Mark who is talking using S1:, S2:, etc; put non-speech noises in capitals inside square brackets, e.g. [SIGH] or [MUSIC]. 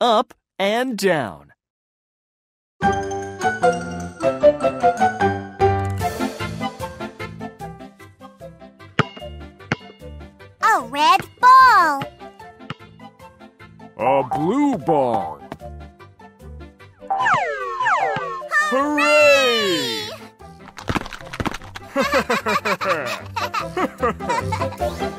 S1: up and down.
S2: A red ball.
S3: A blue ball. Hooray! [LAUGHS] [LAUGHS]